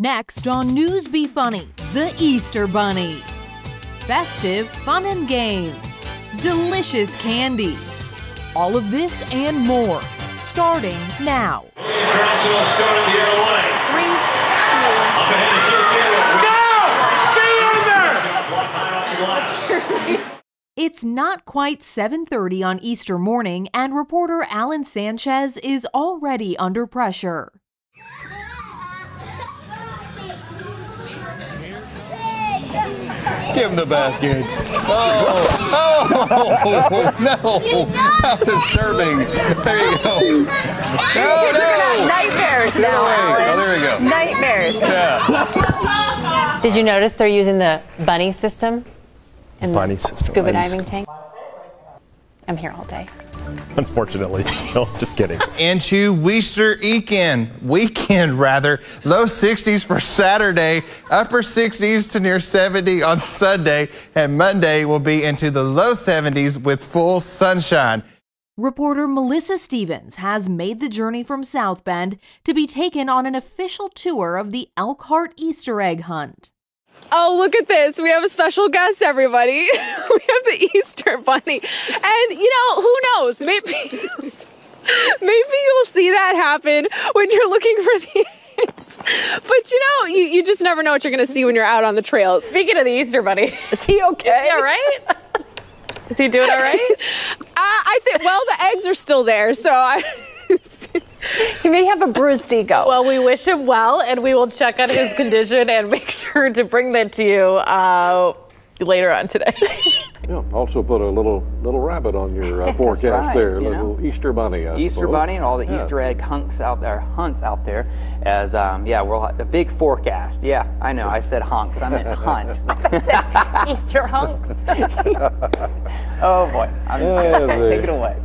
Next on News Be Funny, the Easter Bunny. Festive fun and games, delicious candy. All of this and more, starting now. Three, Up ahead is Zero One time off the. It's not quite 7:30 on Easter morning and reporter Alan Sanchez is already under pressure. Give him the basket. Oh, oh, no. How disturbing. There you go. No, oh, no. Nightmares now, away. Oh, there we go. Nightmares. Yeah. Did you notice they're using the bunny system in the system. scuba diving tank? I'm here all day. Unfortunately. No, just kidding. into Easter weekend. Weekend, rather. Low 60s for Saturday, upper 60s to near 70 on Sunday, and Monday will be into the low 70s with full sunshine. Reporter Melissa Stevens has made the journey from South Bend to be taken on an official tour of the Elkhart Easter egg hunt. Oh, look at this. We have a special guest, everybody. we have the Easter Bunny. And, you know, who knows? Maybe. Maybe you'll see that happen when you're looking for the eggs. But you know, you, you just never know what you're going to see when you're out on the trails. Speaking of the Easter bunny, is he okay? Is he all right? Is he doing all right? Uh, I think, well, the eggs are still there, so I. He may have a bruised ego. well, we wish him well, and we will check on his condition and make sure to bring that to you uh, later on today. Yeah, also put a little little rabbit on your uh, forecast right, there, a you little Easter bunny. I Easter suppose. bunny and all the Yeah. Easter egg hunks out there, hunts out there. As um, yeah, we'll have a big forecast. Yeah, I know. I said hunks. I meant hunt. Easter hunks. oh boy. I'm, Yeah, they- take it away.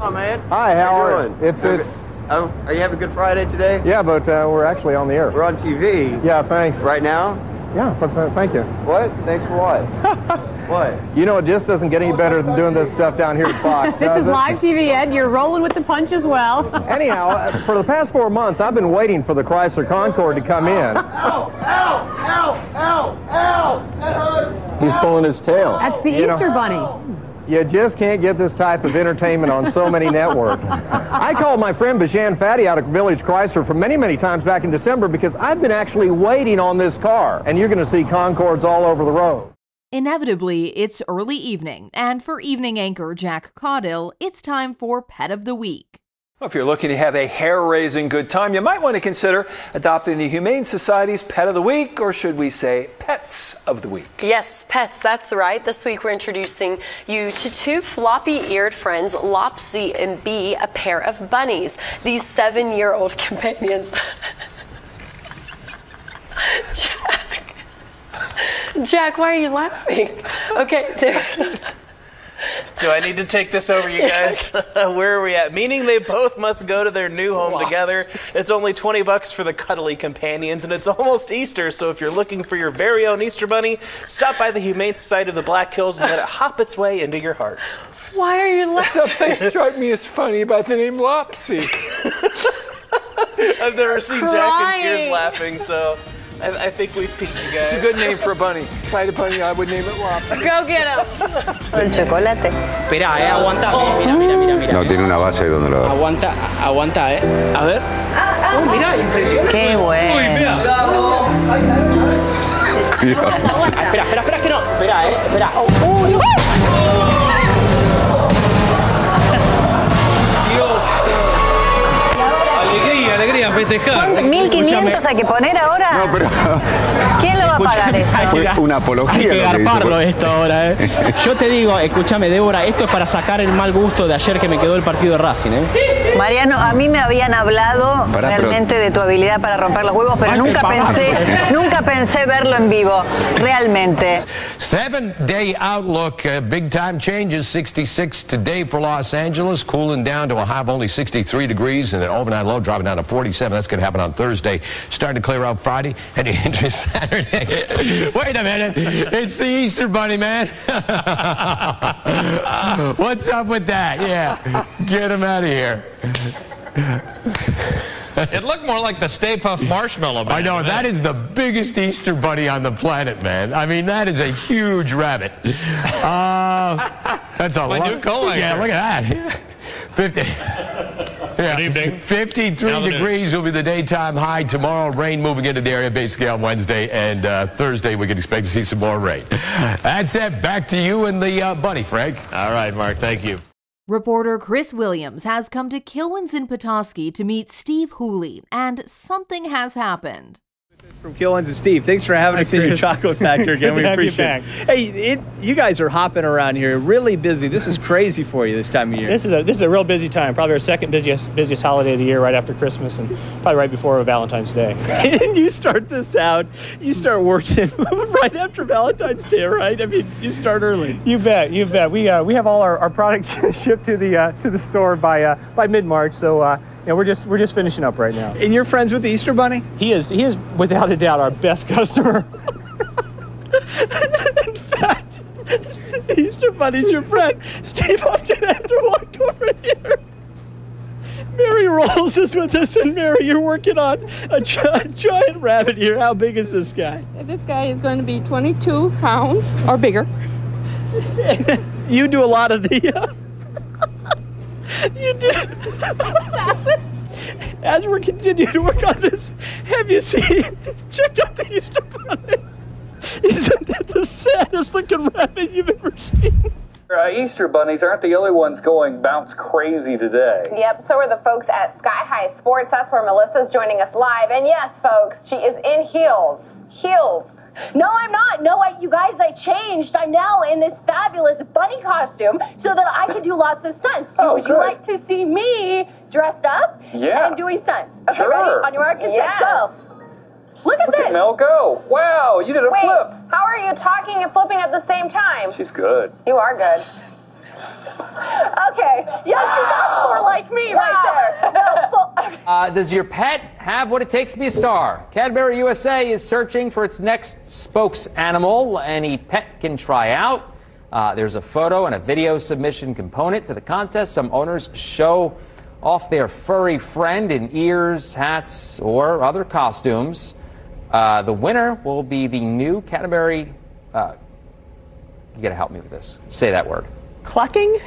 Oh man. Hi, how are you? It's, Good. it's Oh, are you having a good Friday today? yeah, but uh, we're actually on the air. We're on TV. Yeah, thanks. Right now? Yeah, but, uh, thank you. What? Thanks for what? what? You know, it just doesn't get any better than doing this stuff down here at Fox. This does is it? live TV, Ed. You're rolling with the punch as well. Anyhow, uh, for the past four months, I've been waiting for the Chrysler Concorde to come in. Ow! Ow! Ow! Ow! Ow! That hurts! He's pulling his tail. That's the You know- Easter bunny. You just can't get this type of entertainment on so many networks. I called my friend Bajan Fatty out of Village Chrysler for many, many times back in December because I've been actually waiting on this car, and you're going to see Concordes all over the road. Inevitably, it's early evening, and for evening anchor Jack Caudill, it's time for Pet of the Week. If you're looking to have a hair raising good time, you might want to consider adopting the Humane Society's Pet of the Week, or should we say Pets of the Week? Yes, pets, that's right. This week we're introducing you to two floppy eared friends, Lopsy and Bee, a pair of bunnies. These seven year old companions. Jack. Jack, why are you laughing? Okay, there. Do I need to take this over, you guys? Where are we at? Meaning they both must go to their new home together. It's only 20 bucks for the cuddly companions, and it's almost Easter, so if you're looking for your very own Easter bunny, stop by the Humane Society of the Black Hills and let it hop its way into your heart. Why are you laughing? Something struck me as funny about the name Lopsy. I've never seen Jack in tears laughing, so I, I think we've peaked, you guys. It's a good name for a bunny. If I had a bunny, I would name it Lopsy. Go get him. El chocolate. Espera, eh, aguanta. Mira, mira, mira, mira. No, tiene una base donde lo... Aguanta, aguanta, eh. A ver. Oh, mira, impresionante. Qué bueno. Ah, espera, espera, espera, que no. Espera, eh. Espera. Alegría, alegría, festejar. ¿Cuánto? ¿1500 hay que poner ahora? No, pero ¿Quién lo va a pagar eso? fue una apología. Hay que garparlo esto ahora, ¿eh? Yo te digo, escúchame, Débora, esto es para sacar el mal gusto de ayer que me quedó el partido de Racing, ¿eh? Mariano, a mí me habían hablado Pará, pero- realmente de tu habilidad para romper los huevos, pero Ay, nunca pensé, nunca pensé verlo en vivo, realmente. Seven day outlook, uh, big time changes. 66 today for Los Angeles, cooling down to a high of only 63 degrees, and an overnight low dropping down to 47. That's going to happen on Thursday. Starting to clear out Friday, heading into Saturday. Wait a minute, it's the Easter Bunny, man. What's up with that? Yeah, get him out of here. It looked more like the Stay Puft Marshmallow Man. I know, that is the biggest Easter bunny on the planet, man. I mean, that is a huge rabbit. Uh, that's a My lot. new co-anchor. Yeah, look at that. 50. Yeah. Good evening. 53 Now the degrees will be the daytime high. Tomorrow, rain moving into the area basically on Wednesday. And uh, Thursday, we can expect to see some more rain. That's it. Back to you and the uh, bunny, Frank. All right, Mark, thank you. Reporter Chris Williams has come to Kilwins in Petoskey to meet Steve Hooley, and something has happened. From Kilwins and Steve, thanks for having us in your chocolate factory again. We appreciate it. Hey, it, you guys are hopping around here, really busy. This is crazy for you this time of year. This is a this is a real busy time. Probably our second busiest busiest holiday of the year, right after Christmas, and probably right before Valentine's Day. and you start this out, you start working right after Valentine's Day, right? I mean, you start early. You bet, you bet. We uh, we have all our, our products shipped to the uh, to the store by uh, by mid March, so you know, we're just we're just finishing up right now. And you're friends with the Easter Bunny? He is he is without a doubt our best customer. in fact, the Easter Bunny's your friend. Steve Upton have to walk over here. Mary Rolls is with us, and Mary, you're working on a, gi- a giant rabbit here. How big is this guy? This guy is going to be 22 pounds or bigger. you do a lot of the. Uh, you do. As we're continuing to work on this, have you seen? Check out the Easter Bunny. Isn't that the saddest looking rabbit you've ever seen? Uh, Easter bunnies aren't the only ones going bounce crazy today. Yep, so are the folks at Sky High Sports. That's where Melissa's joining us live. And yes, folks, she is in heels. Heels. No, I'm not. No, I, you guys, I changed. I'm now in this fabulous bunny costume so that I can do lots of stunts. Do, Oh, would you like to see me dressed up Yeah. and doing stunts? Okay, Sure. ready? On your mark, get set, go. Look at Look this. at Mel go. Wow, you did a Wait, flip. how are you talking and flipping at the same time? She's good. You are good. Okay. Yes, that's more like me right there. No, full- Uh, does your pet have what it takes to be a star? Cadbury USA is searching for its next spokes animal any pet can try out. Uh, there's a photo and a video submission component to the contest. Some owners show off their furry friend in ears, hats, or other costumes. Uh, the winner will be the new Cadbury. Uh, you gotta help me with this. Say that word. Clucking?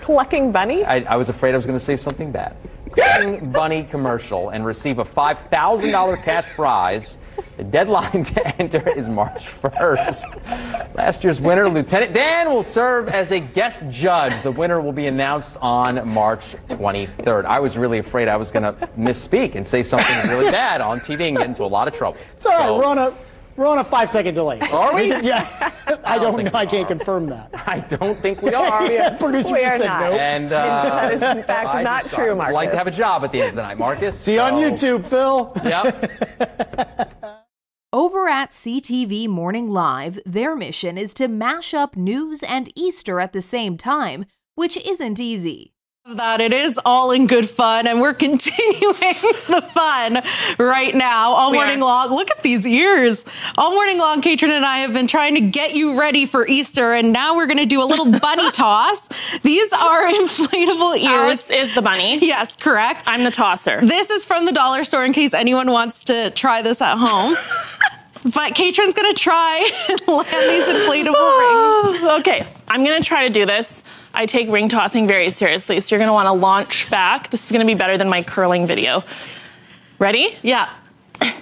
Clucking bunny? I, I was afraid I was going to say something bad. Clucking Bunny commercial and receive a $5,000 cash prize. The deadline to enter is March 1st. Last year's winner, Lieutenant Dan, will serve as a guest judge. The winner will be announced on March 23rd. I was really afraid I was going to misspeak and say something really bad on TV and get into a lot of trouble. It's all right. So- we're on a we're on a five second delay. Are we? yeah. I don't know. I can't confirm that. I don't think we are. yeah, producer We just are said not. nope. And uh, That is, in fact, I not just, true, uh, Marcus. Like to have a job at the end of the night, Marcus. See you on YouTube, Phil. Yep. Over at CTV Morning Live, their mission is to mash up news and Easter at the same time, which isn't easy. That it is all in good fun and we're continuing the fun right now all We morning are. long look at these ears all morning long Katrin and I have been trying to get you ready for Easter and now we're going to do a little bunny toss these are inflatable ears Alice is the bunny. yes correct I'm the tosser. this is from the dollar store in case anyone wants to try this at home but Katrin's going to try and land these inflatable rings okay, I'm gonna try to do this. I take ring tossing very seriously, so you're gonna wanna launch back. This is gonna be better than my curling video. Ready? yeah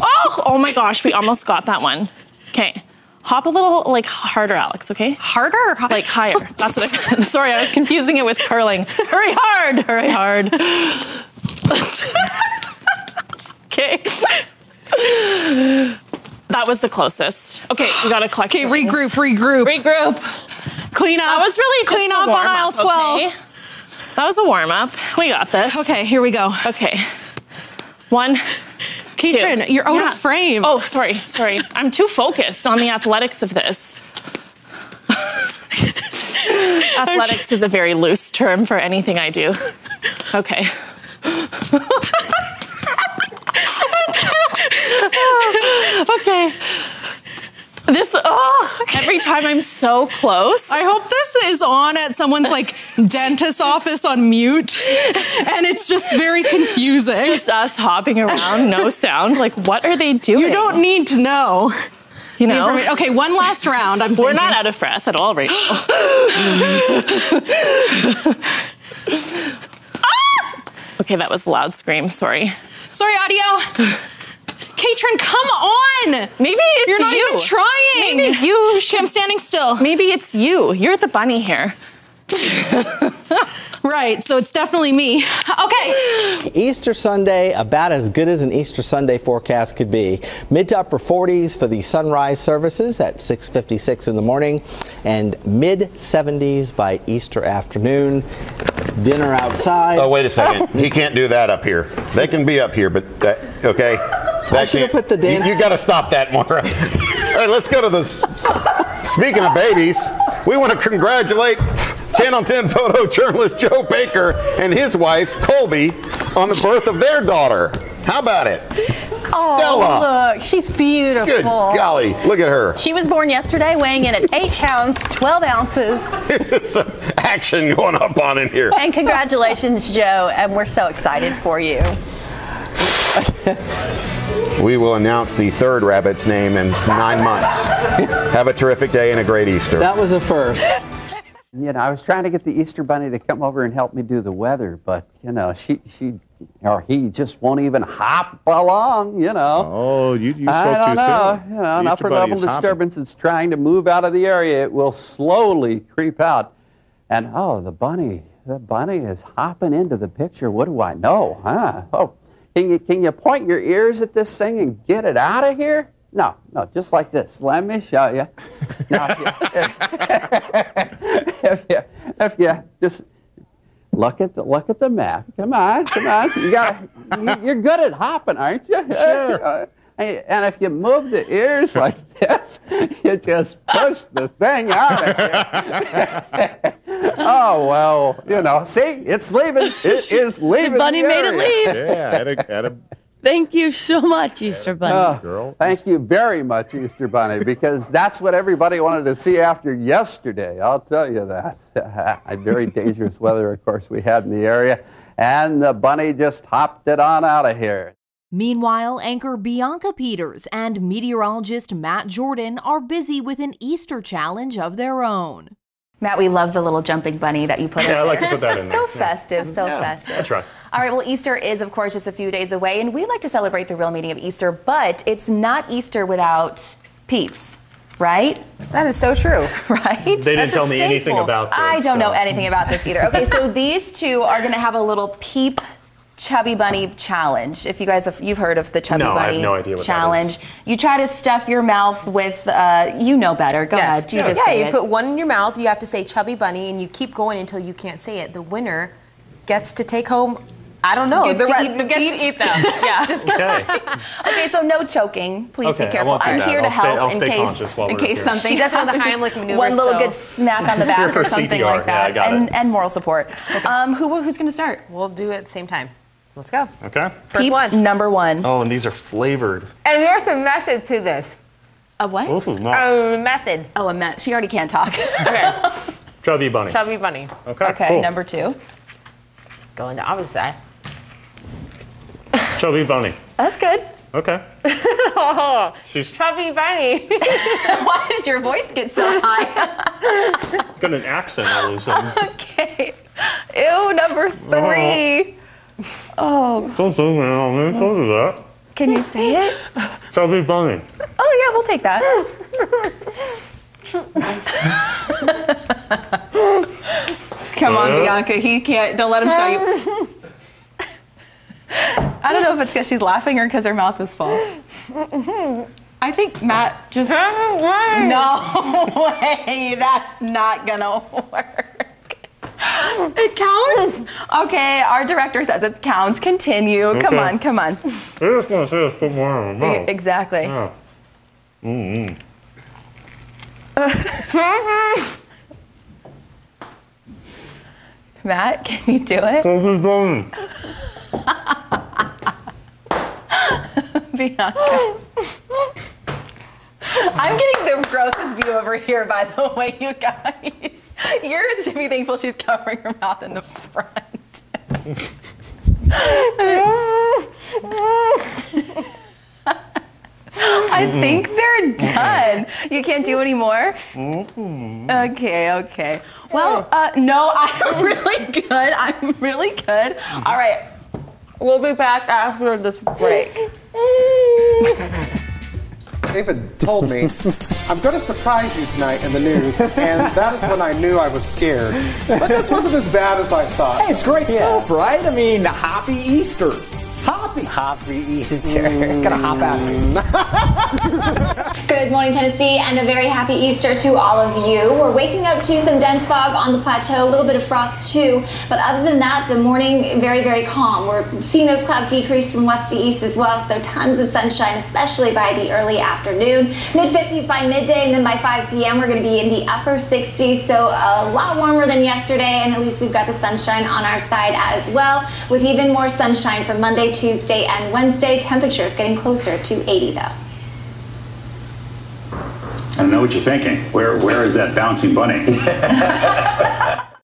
Oh, oh my gosh, we almost got that one. Okay. Hop a little like harder, Alex, okay? harder Like higher. That's what I sorry, I was confusing it with curling. Hurry hard, hurry hard. okay. That was the closest. Okay, we gotta collect. Okay, regroup, regroup. Regroup. Clean up. That was really clean up on aisle 12. okay? That was a warm up. We got this. Okay, here we go. Okay. One. Katrin, you're out Yeah. of frame. Oh, sorry, sorry. I'm too focused on the athletics of this. athletics is a very loose term for anything I do. Okay. okay. This, oh, Every time I'm so close. I hope this is on at someone's like dentist office on mute, and it's just very confusing. Just us hopping around, no sound. Like, what are they doing? You don't need to know. You know? Okay, one last round. I'm We're thinking. not out of breath at all right now. Ah! Okay, that was a loud scream. Sorry. Sorry, audio. Katrin, come on! Maybe it's You're not you. even trying. Maybe you Okay, I'm standing still. Maybe it's you. You're the bunny here. Right, so it's definitely me. Okay. Easter Sunday, about as good as an Easter Sunday forecast could be. Mid to upper 40s for the sunrise services at 6:56 in the morning, and mid 70s by Easter afternoon. Dinner outside. Oh, wait a second. Oh. He can't do that up here. They can be up here, but that, okay? That should have put the dance- You, got to stop that, Maura. All right, let's go to this. Speaking of babies, we want to congratulate Channel 10 photojournalist Joe Baker and his wife, Colby, on the birth of their daughter. How about it? Oh, Stella. look, she's beautiful. Good golly, look at her. She was born yesterday, weighing in at 8 pounds, 12 ounces. There's some action going up on in here. And congratulations, Joe, and we're so excited for you. We will announce the third rabbit's name in nine months. Have a terrific day and a great Easter. That was a first. You know, I was trying to get the Easter Bunny to come over and help me do the weather, but you know, she she or he just won't even hop along. You know. Oh, you you I spoke don't too know. soon. You know, an Easter upper Bunny level is hopping. disturbance is trying to move out of the area. It will slowly creep out, and oh, the bunny, the bunny is hopping into the picture. What do I know? Huh? Oh, can you can you point your ears at this thing and get it out of here? No, no, just like this. Let me show you. Now, if you, if you just look at the look at the map. Come on, come on. You got you, you're good at hopping, aren't you? Sure. And and if you move the ears like this, you just push the thing out of here. Oh well, you know. See, it's leaving. It is leaving. The bunny the made it leave. Yeah, at a, at a Thank you so much, Easter Bunny. Oh, Thank you very much, Easter Bunny, because that's what everybody wanted to see after yesterday. I'll tell you that. Very dangerous weather, of course, we had in the area, and the bunny just hopped it on out of here. Meanwhile, anchor Bianca Peters and meteorologist Matt Jordan are busy with an Easter challenge of their own. Matt, we love the little jumping bunny that you put in Yeah, I like there. to put that in there. so Yeah. festive, so Yeah, festive. I try. All right, well, Easter is, of course, just a few days away, and we like to celebrate the real meaning of Easter, but it's not Easter without peeps, right? That is so true. Right? They didn't tell me anything about this. I don't know anything about this either. Okay, so these two are going to have a little peep chubby bunny challenge. If you guys have you've heard of the chubby No, I have bunny no idea what challenge, is. you try to stuff your mouth with uh, you know better. Go Yes. ahead. You yeah, just say you it. put one in your mouth, you have to say chubby bunny, and you keep going until you can't say it. The winner gets to take home, I don't know, Gets the to eat the gets to eat them. yeah. Just gets okay, so no choking. Please Okay, be careful. won't do I'm that. here to I'll stay- help I'll in stay case conscious while in we're case here. something She does have the. Heimlich maneuver, One little so- good smack on the back or something CPR. like Yeah, I that, got and it. and moral support. Um, who who's going to start? We'll do it at the same time. Let's go. Okay. First Peep one. number one. Oh, and these are flavored. And there's a method to this. A what? This is not A method. Oh, a method. She already can't talk. Okay. chubby bunny. Chubby bunny. Okay. okay, cool. number two. Going to opposite side. Chubby bunny. That's good. Okay. oh, She's chubby bunny. Why did your voice get so high? got an accent all of a sudden. okay. Ew, number three. Oh, Oh. Don't say that. I'm going to do that. can you say it? Chubby bunny. Oh yeah, we'll take that. Come on. Bianca. He can't. Don't let him show you. I don't know if it's because she's laughing or because her mouth is full. I think Matt just. No way. That's not gonna work. It counts? Okay, our director says it counts. Continue. Come on, come on. I just want to say this. Put more in my mouth. Exactly. Yeah. Mm-hmm. Matt, can you do it? Bianca. I'm getting the grossest view over here, by the way, you guys. Yours should be thankful she's covering her mouth in the front. I think they're done. You can't do any more? Okay, okay. Well, uh, no, I'm really good. I'm really good. All right. We'll be back after this break. David told me, I'm going to surprise you tonight in the news, and that is when I knew I was scared. But this wasn't as bad as I thought. Hey, it's great stuff, right? I mean, happy Easter. Happy. Happy Easter. Mm. Gonna hop out. Good morning, Tennessee, and a very happy Easter to all of you. We're waking up to some dense fog on the plateau, a little bit of frost too, but other than that, the morning very, very calm. We're seeing those clouds decrease from west to east as well, so tons of sunshine, especially by the early afternoon. Mid 50s by midday, and then by 5 p.m., we're going to be in the upper 60s, so a lot warmer than yesterday, and at least we've got the sunshine on our side as well, with even more sunshine for Monday, Tuesday, and Wednesday. Temperatures getting closer to 80 though. I know what you're thinking. Where where is that bouncing bunny?